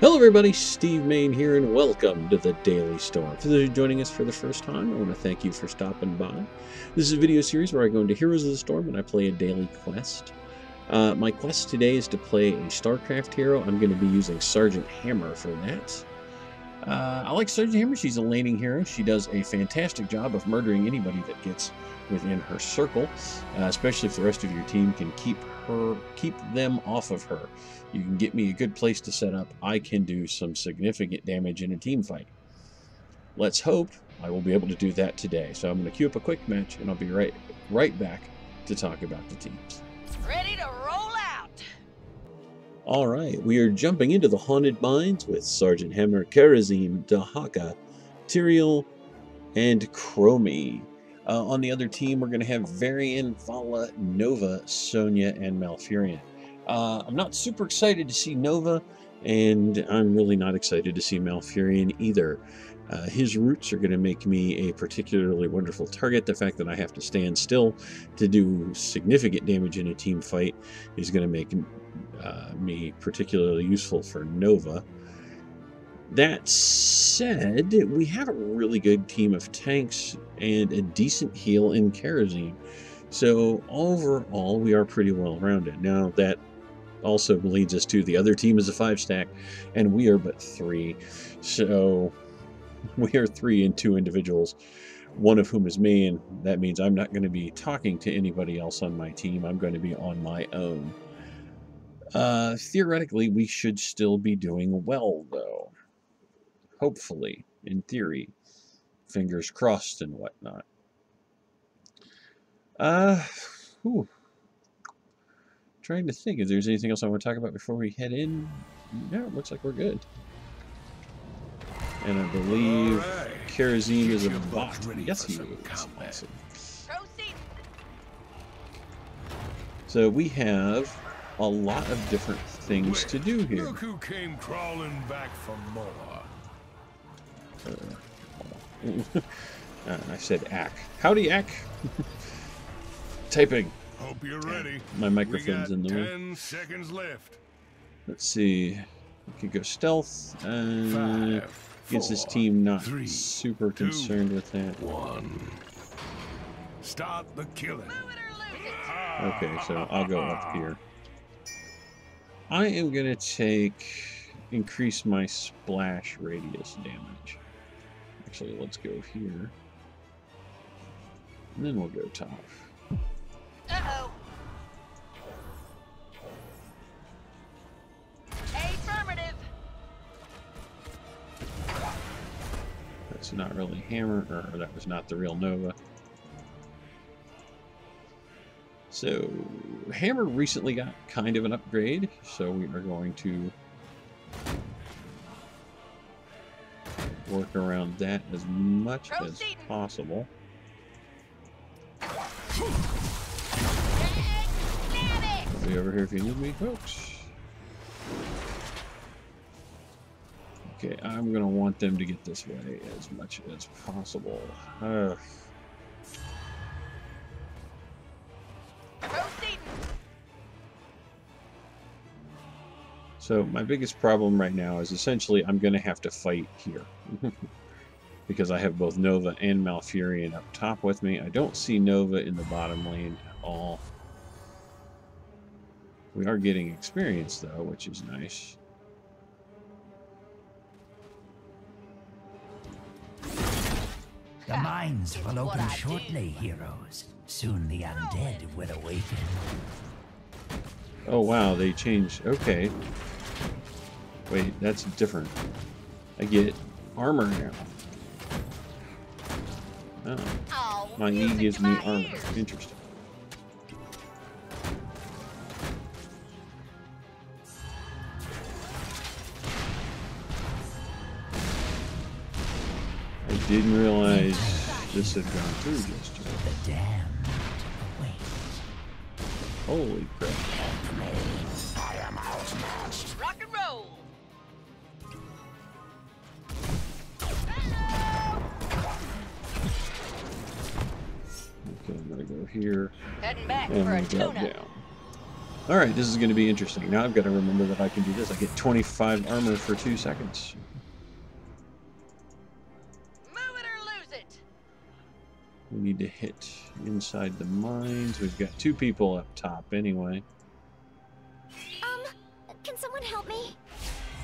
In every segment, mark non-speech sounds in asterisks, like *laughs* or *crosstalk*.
Hello everybody, Steve Mayne here and welcome to the Daily Storm. For those who are joining us for the first time, I want to thank you for stopping by. This is a video series where I go into Heroes of the Storm and I play a daily quest. Uh, my quest today is to play a StarCraft hero. I'm going to be using Sergeant Hammer for that. Uh, I like Sergeant Hammer. She's a laning hero. She does a fantastic job of murdering anybody that gets within her circle, uh, especially if the rest of your team can keep her, keep them off of her. You can get me a good place to set up. I can do some significant damage in a team fight. Let's hope I will be able to do that today. So I'm going to queue up a quick match, and I'll be right right back to talk about the teams. Ready to roll. All right, we are jumping into the Haunted Mines with Sergeant Hammer, Kharazim, Dehaka, Tyrael, and Chromie. Uh, on the other team, we're going to have Varian, Valla, Nova, Sonya, and Malfurion. Uh, I'm not super excited to see Nova, and I'm really not excited to see Malfurion either. Uh, his roots are going to make me a particularly wonderful target. The fact that I have to stand still to do significant damage in a team fight is going to make uh, me particularly useful for Nova. That said, we have a really good team of tanks and a decent heal in Kharazim. So overall, we are pretty well rounded. Now that also leads us to the other team is a five stack, and we are but three. So *laughs* we are three and two individuals, one of whom is me, and that means I'm not going to be talking to anybody else on my team. I'm going to be on my own. Uh, theoretically, we should still be doing well, though. Hopefully, in theory. Fingers crossed and whatnot. Uh, whew. Trying to think if there's anything else I want to talk about before we head in. No, it looks like we're good. And I believe right. Kharazim is a bot. Yes, he is. Awesome. So we have a lot of different things to do here. Look who came crawling back from Moa. Uh, *laughs* uh, I said Ack. Howdy, Ack. *laughs* Typing. Hope you're ready. My microphone's in the way. Ten seconds left. Let's see. We could go stealth. Uh, Five, Gets his team not three, super two, concerned with that. One. Start the killing. Okay, so I'll go up here. I am going to take increase my splash radius damage. Actually, let's go here. And then we'll go top. Not really hammer, or that was not the real Nova. So, Hammer recently got kind of an upgrade, so we are going to work around that as much as possible. Be over here if you need me, folks. Okay, I'm to want them to get this way as much as possible. So my biggest problem right now is essentially I'm going to have to fight here. *laughs* because I have both Nova and Malfurion up top with me. I don't see Nova in the bottom lane at all. We are getting experience, though, which is nice. The mines will open shortly, heroes. Soon the undead will awaken. Oh wow, they changed. Okay. Wait, that's different. I get armor now. Oh. oh my knee gives me armor. Interesting. I didn't realize this had gone through just yet. The damned Holy crap. I am outmatched. Rock and roll. Okay, I'm gonna go here. Heading back and for a tuna. down. All right, this is going to be interesting. Now I've got to remember that I can do this. I get 25 armor for two seconds. We need to hit inside the mines. We've got two people up top anyway. Um, can someone help me?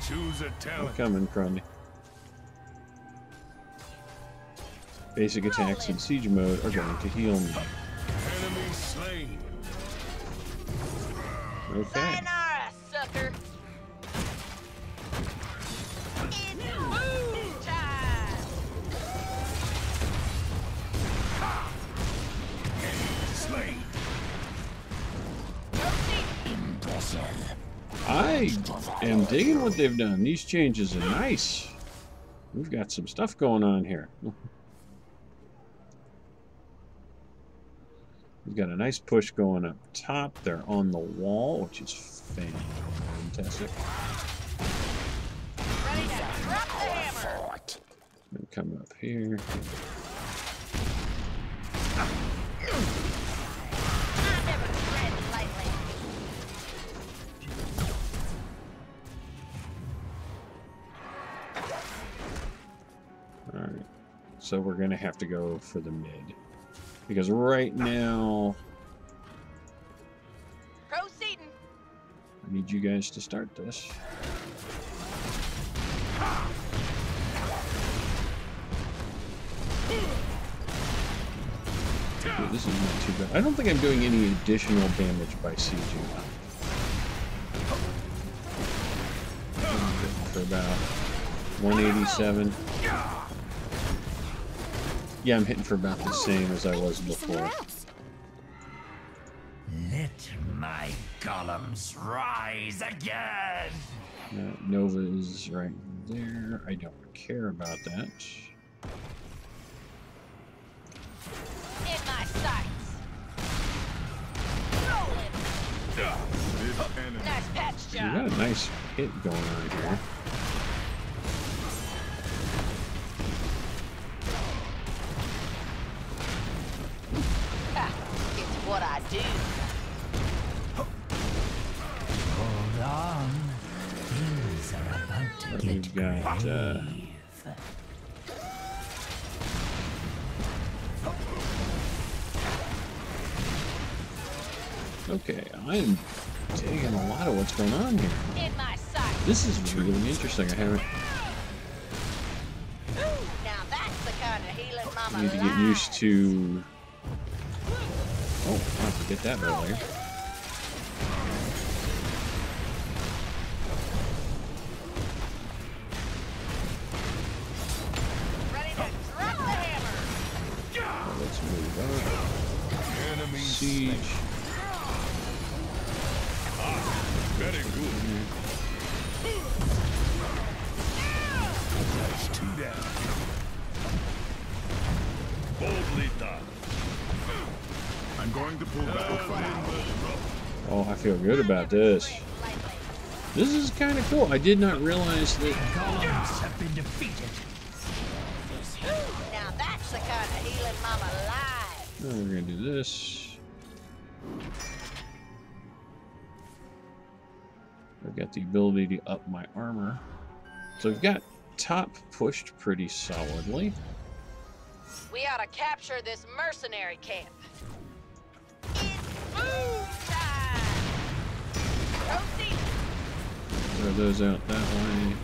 Choose a I'm coming, Chromie. Basic attacks in siege mode are going to heal me. Enemy slain. Okay. Am digging what they've done. These changes are nice. We've got some stuff going on here. We've got a nice push going up top. They're on the wall, which is fantastic. Come up here. So we're going to have to go for the mid. Because right now, Proceeding. I need you guys to start this. This is not too bad. I don't think I'm doing any additional damage by sieging. I'm for about 187. Yeah, I'm hitting for about the same as I was before. Let my golems rise again! Uh, Nova is right there. I don't care about that. In my sights. Rolling. This. Nice patch We job. got a nice hit going on here. Do. Hold on. Things are about to get got, uh. Okay, I'm digging a lot of what's going on here. In my sights. This is really interesting. I haven't Ooh, now that's the kind of healing mama need to get used to. Oh, I forget that earlier. This. This is kind of cool. I did not realize that. Golems have been defeated. Now that's the kind of healing mama likes. Oh, we're gonna do this. I've got the ability to up my armor. So I've got top pushed pretty solidly. We ought to capture this mercenary camp. It's Throw those out that way.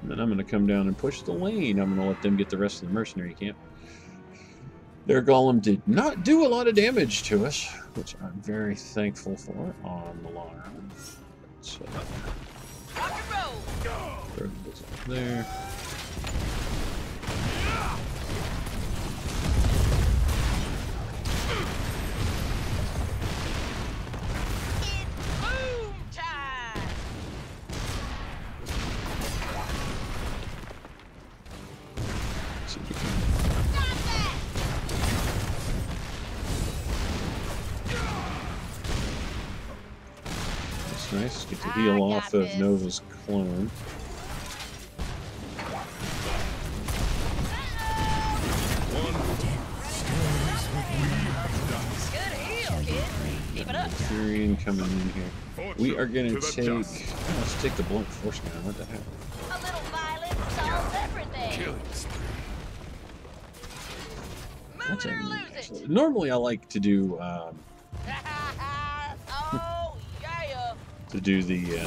And then I'm going to come down and push the lane. I'm going to let them get the rest of the mercenary camp. Their golem did not do a lot of damage to us, which I'm very thankful for on the long run. So, throw up there. nice. Get to ah, heal off of Nova's clone. Tyrael coming in here. We are gonna take. Oh, let's take the blunt force now. What the hell? A little violence solves everything. That's a, normally, I like to do um, to do the. Uh,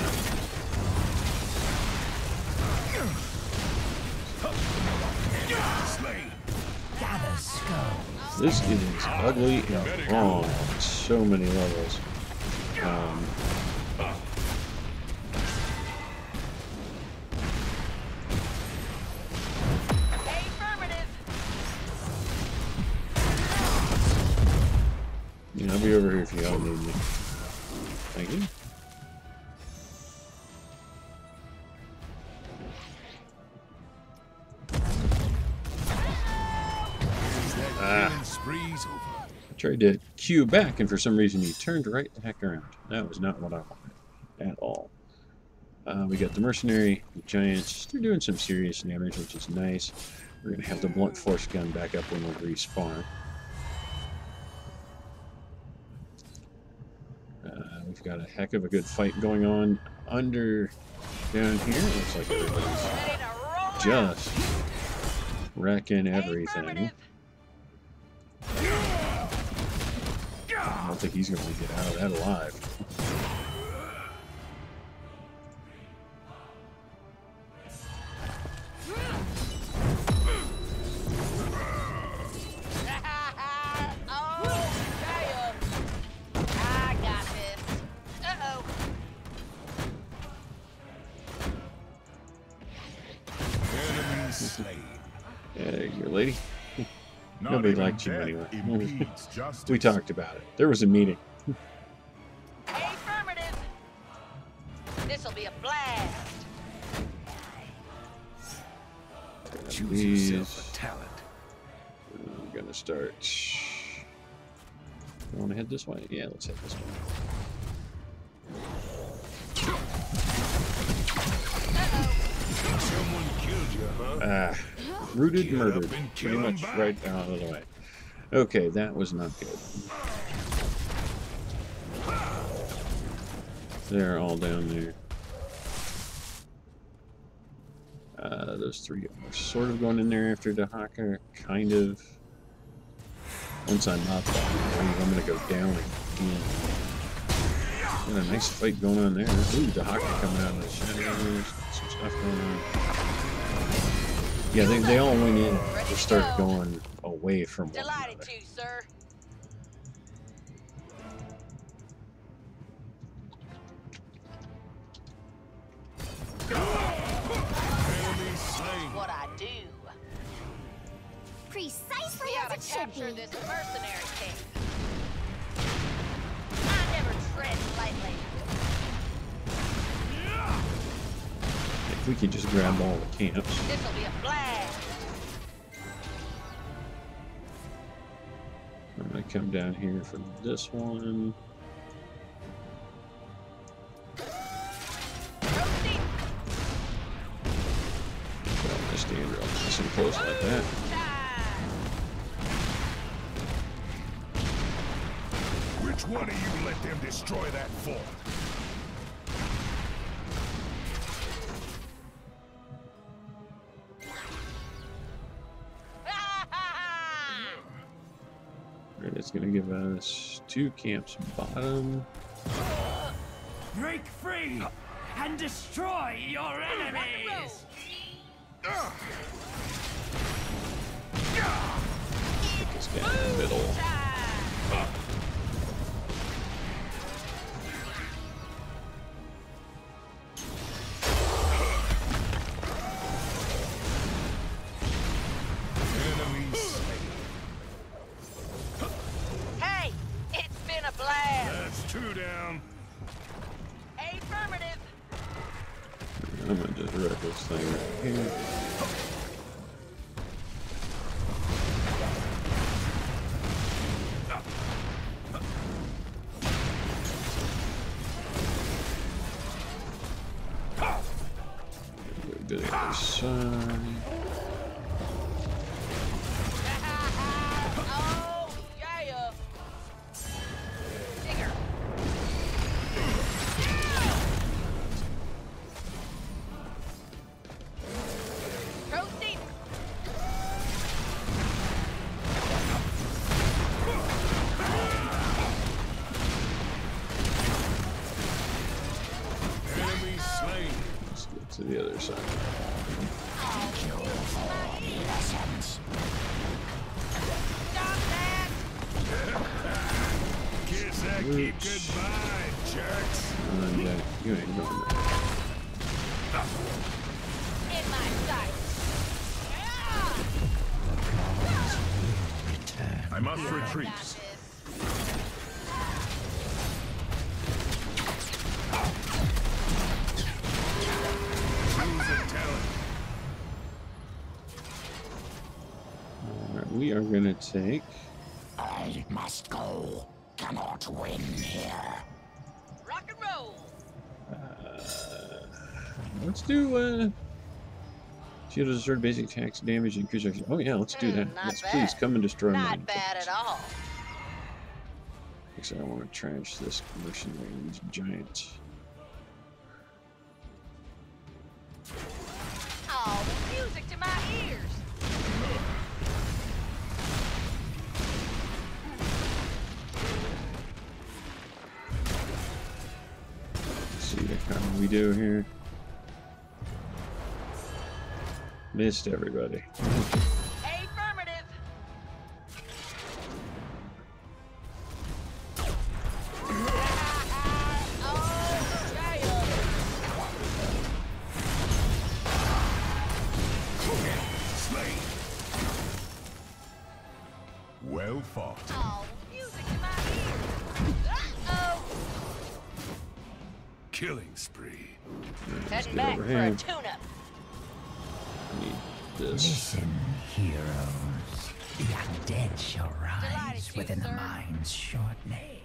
Slain. Gather skulls. this is ugly and wrong on so many levels. Um, tried to cue back, and for some reason he turned right the heck around. That was not what I wanted at all. Uh, we got the mercenary, the giants. They're doing some serious damage, which is nice. We're gonna have the blunt force gun back up when we respawn. Uh, we've got a heck of a good fight going on under down here. Looks like everybody's to just wrecking everything. I don't think he's going to get out of that alive. Nobody even liked you anyway. *laughs* impedes. We talked about it. There was a meeting. Affirmative. This'll be a blast. Choose These. yourself a talent. I'm gonna start. You want to head this way? Yeah, let's head this way. Someone killed you, huh? Ah, rooted, Get murdered. Pretty much back. right out of the way. Okay, that was not good. They're all down there. Uh, those three are sort of going in there after Dehaka, kind of. Once I'm up, I'm gonna go down again. Got a nice fight going on there. Ooh, Dehaka coming out of the shadows. Some stuff going on. Yeah, they, they all went in and just started going away from one Delighted another. to, sir. What I do. Precisely We as to it should be. this mercenary king. I never tread lightly. We could just grab all the camps. This'll be a blast. I'm gonna come down here for this one. Roasty. Well, just stand real nice and close like that. Which one of you let them destroy that fort? And it's gonna give us two camps bottom. Break free and destroy your enemies. Take this guy in the middle. Thing right here. Go to the other side. The other side. Kiss that keep goodbye, jerks. And you ain't going there. In my sight! I must retreat. Are gonna take. I must go. Cannot win here. Rock and roll! Let's do. uh Shield is destroyed basic attacks, damage, and increase. action- Oh yeah, let's do Hmm, that. not yes, bad. please come and destroy my Not bad at all. Except I want to trash this mercenary, these giants. Missed everybody. Shall rise to, within the mines shortly.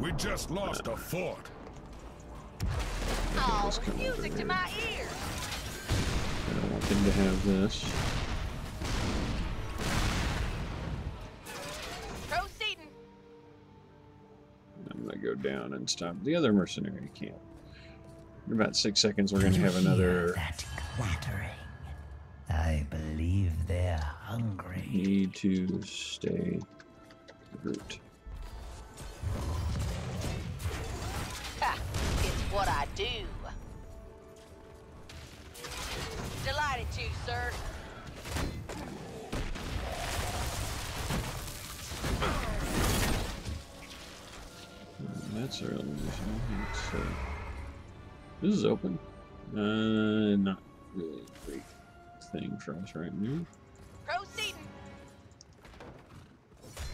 We just lost a fort. Oh, let's come over music to my ears! I don't want them to have this. Proceeding. I'm gonna go down and stop the other mercenary camp. In about six seconds, we're gonna have another. that clattering. I believe they're hungry. Need to stay root. Ha! It's what I do. Delighted to, sir. That's our illusion. So this is open. Uh, not really great thing for us right now. Proceeding.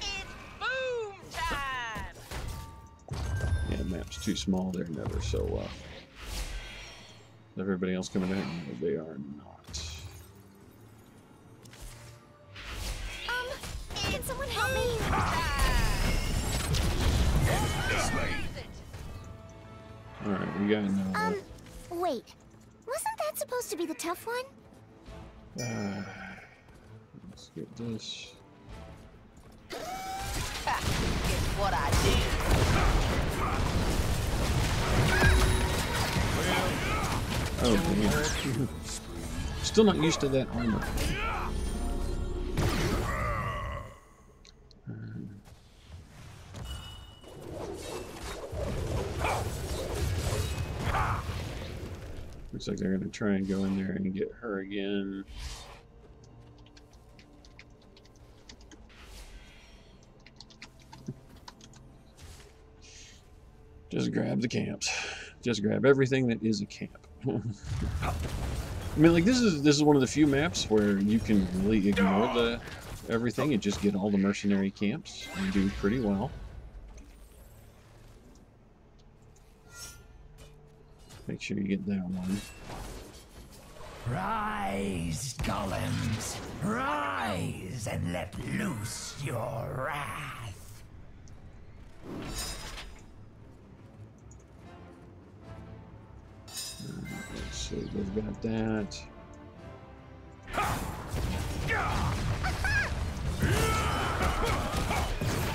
It's boom time. Yeah, map's too small. They're never so uh. Everybody else coming out? No, they are not. Um, can someone help me? Time. Slain. Use it. All right, we got no. Um, wait. Wasn't that supposed to be the tough one? Uh, let's get this. It's what I do. Oh, man. *laughs* Still not used to that armor. Looks like they're gonna try and go in there and get her again. Just grab the camps. Just grab everything that is a camp. *laughs* I mean, like this is this is one of the few maps where you can really ignore the everything and just get all the mercenary camps and do pretty well. Make sure you get that one. Rise, golems. Rise and let loose your wrath. Let's see, they've got that. *laughs*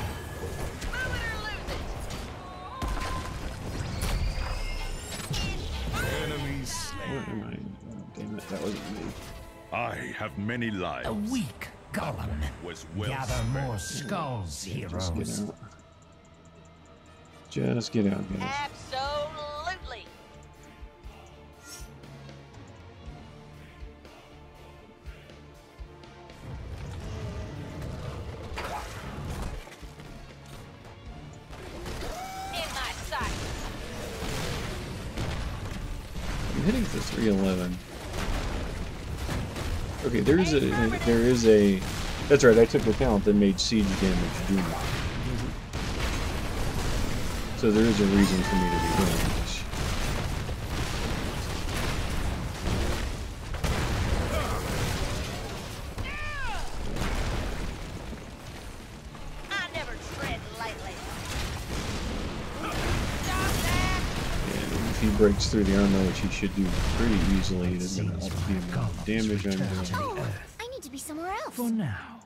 it, that wasn't me. I have many lives. A weak golem. Was well Gather spent. more skulls, Just get heroes. out. Just get out, guys. There is a that's right, I took the talent that made siege damage do not. So there is a reason for me to be doing this. I never tread lightly. Stop that! And if he breaks through the armor, which he should do pretty easily, it is going to up the amount of damage I'm doing. To the earth. I need to be somewhere else. For now.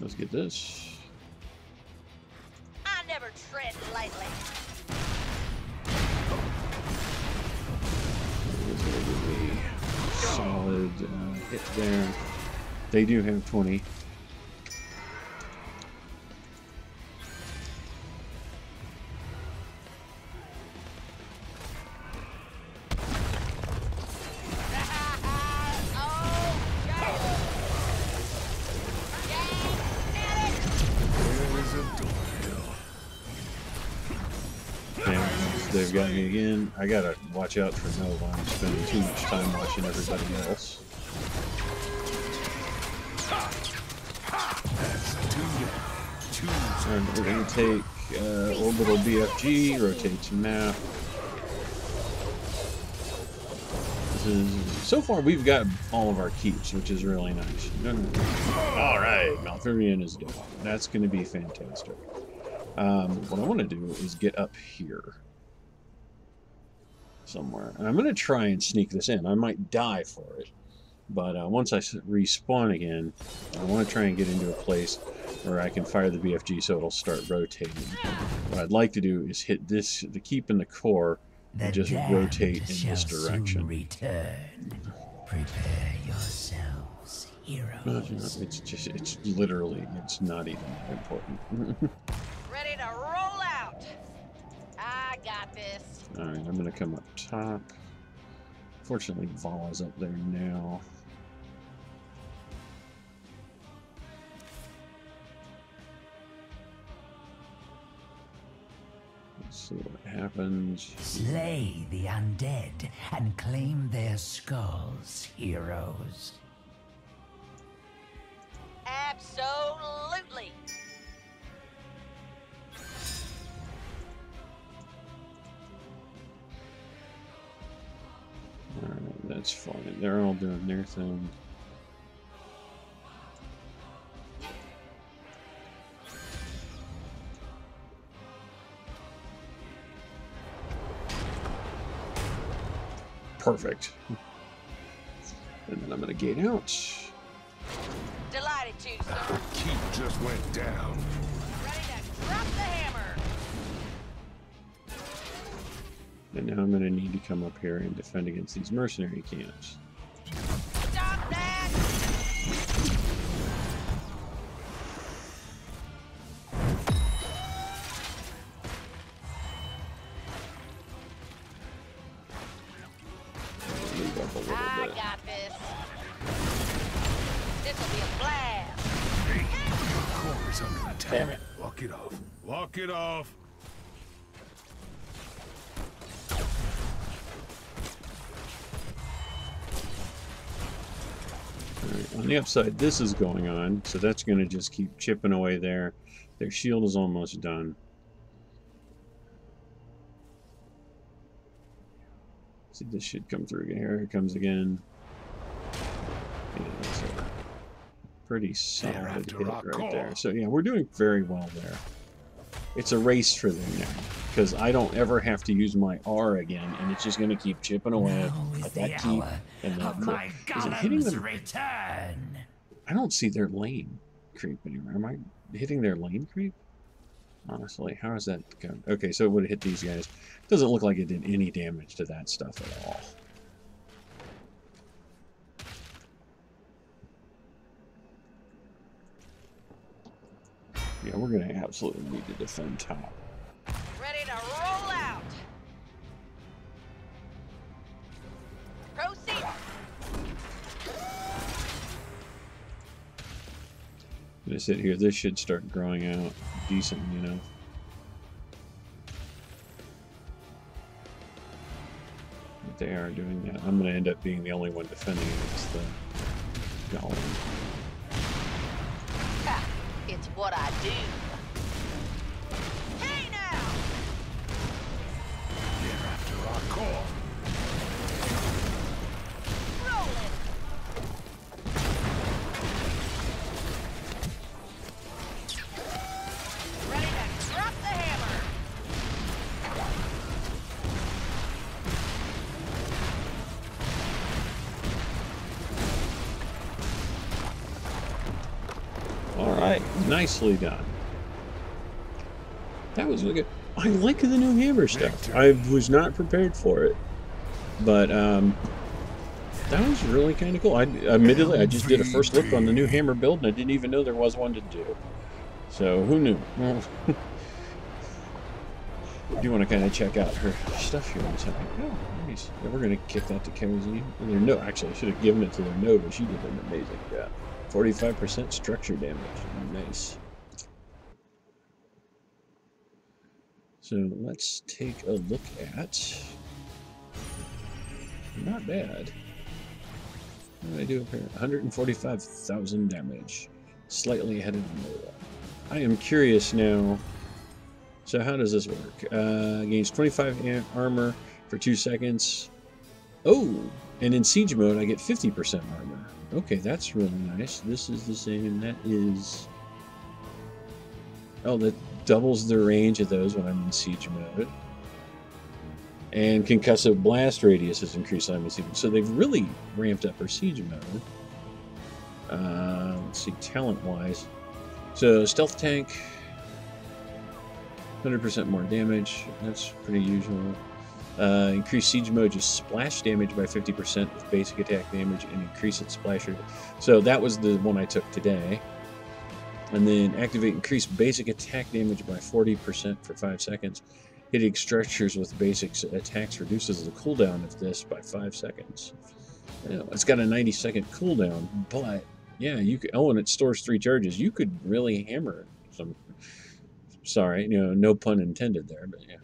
Let's get this. I never tread lightly. There's a solid uh, hit there. They do have 20. I gotta watch out for Nova. I'm spending too much time watching everybody else. Alright, we're gonna take uh, orbital BFG, rotate to map. Is, so far, we've got all of our keeps, which is really nice. All right, Malfurion is done. That's to be fantastic. Um, what I want to do is get up here somewhere, and I'm going to try and sneak this in. I might die for it, but uh, once I respawn again, I want to try and get into a place where I can fire the BFG so it'll start rotating. What I'd like to do is hit this, the keep in the core, The and just rotate in this direction. return. Prepare yourselves, heroes. It's just, it's literally, it's not even that important. *laughs* ready to roll out. I got this. Alright, I'm gonna come up top. Fortunately, Valla's up there now. Let's see what happens. Slay the undead and claim their skulls, heroes. Alright, that's fine. They're all doing their thing. Perfect. And then I'm gonna gate out. Delighted to, sir. Keep just went down. Ready to drop the hammer. And now I'm gonna need to come up here and defend against these mercenary camps. Stop that! The upside, this is going on, so that's going to just keep chipping away there. Their shield is almost done. See, this should come through again. Here it comes again. Yeah, pretty solid hit right there. So yeah, we're doing very well there. It's a race for them now, because I don't ever have to use my R again, and it's just going to keep chipping away at that keep and that Is it hitting them? return. I don't see their lane creep anywhere. Am I hitting their lane creep? Honestly, how is that going? Okay, so it would have hit these guys. Doesn't look like it did any damage to that stuff at all. Yeah, we're gonna absolutely need to defend top. Sit here. This should start growing out decent, you know. that they are doing that. I'm going to end up being the only one defending against the golem. It's what I do. Nicely done. That was really good. I like the new hammer stuff. I was not prepared for it, but um, that was really kind of cool. I admittedly I just did a first look on the new hammer build, and I didn't even know there was one to do. So who knew? I *laughs* do you want to kind of check out her stuff here in a second. Oh, nice. Yeah, we're going to kick that to Kharazim. Note, actually, I should have given it to their but she did an amazing job. 45% structure damage. Nice. So let's take a look at. Not bad. What did I do up here? 145,000 damage. Slightly ahead of Noah. I am curious now. So how does this work? Uh, gains 25 am- armor for two seconds. Oh, and in siege mode I get 50% armor. Okay, that's really nice. This is the same. That is. Oh, that doubles the range of those when I'm in siege mode. And concussive blast radius is increased on mode. So they've really ramped up her siege mode. Uh, let's see, talent wise. So stealth tank, 100% more damage. That's pretty usual. Uh, increase siege mode, just splash damage by 50% with basic attack damage and increase its splash rate. So that was the one I took today. And then activate increase basic attack damage by 40% for 5 seconds. Hitting structures with basic attacks reduces the cooldown of this by 5 seconds. It's got a 90 second cooldown, but yeah, you could. Oh, and it stores three charges. You could really hammer some. Sorry, you know, no pun intended there, but yeah.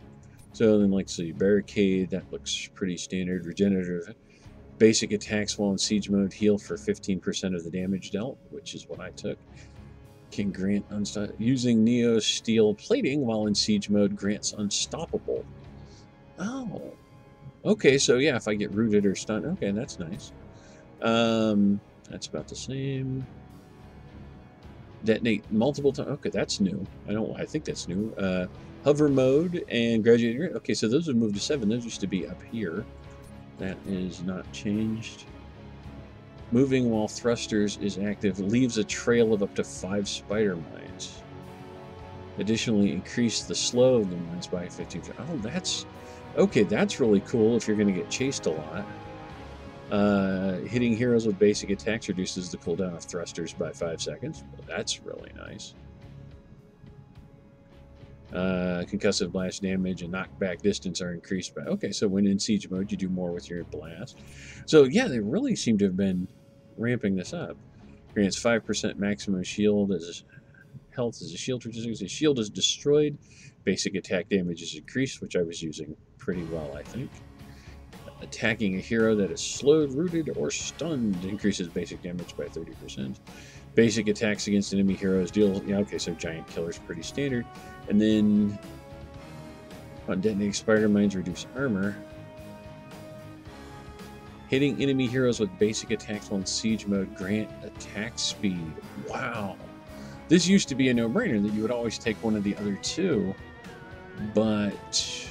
So then, like, see, barricade. That looks pretty standard. Regenerative. Basic attacks while in siege mode heal for 15% of the damage dealt, which is what I took. Can grant unsto- using Neosteel plating while in siege mode grants unstoppable. Oh, okay. So yeah, if I get rooted or stunned, okay, that's nice. Um, that's about the same. Detonate multiple times. Okay, that's new. I don't. I think that's new. Uh, hover mode and graduating rate. Okay, so those have moved to seven. Those used to be up here. That is not changed. Moving while thrusters is active leaves a trail of up to five spider mines. Additionally, increase the slow of the mines by 15. Oh, that's okay. That's really cool if you're going to get chased a lot. Uh, hitting heroes with basic attacks reduces the cooldown of thrusters by 5 seconds. Well, that's really nice. Uh, concussive blast damage and knockback distance are increased by. Okay, so when in siege mode, you do more with your blast. So, yeah, they really seem to have been ramping this up. Grants 5% maximum shield as health as a shield. As a shield is destroyed, basic attack damage is increased, which I was using pretty well, I think. Attacking a hero that is slowed, rooted, or stunned increases basic damage by 30%. Basic attacks against enemy heroes deal. Yeah, okay, so giant killer's pretty standard. And then uh, on detonating spider mines, reduce armor. Hitting enemy heroes with basic attacks while in siege mode grant attack speed. Wow. This used to be a no brainer that you would always take one of the other two. But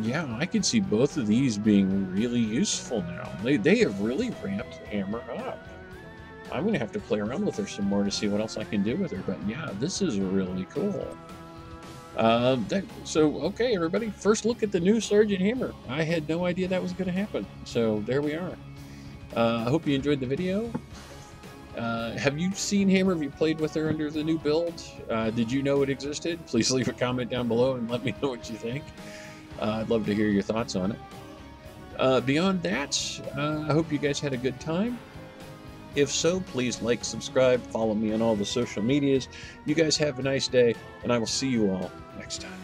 yeah, I can see both of these being really useful now. They, they have really ramped Hammer up. I'm going to have to play around with her some more to see what else I can do with her. But yeah, this is really cool. Uh, that, so, okay, everybody, first look at the new Sergeant Hammer. I had no idea that was going to happen. So there we are. Uh, I hope you enjoyed the video. Uh, have you seen Hammer? Have you played with her under the new build? Uh, did you know it existed? *laughs* Please leave a comment down below and let me know what you think. Uh, I'd love to hear your thoughts on it. Uh, beyond that, I hope you guys had a good time. If so, please like, subscribe, follow me on all the social medias. You guys have a nice day, and I will see you all next time.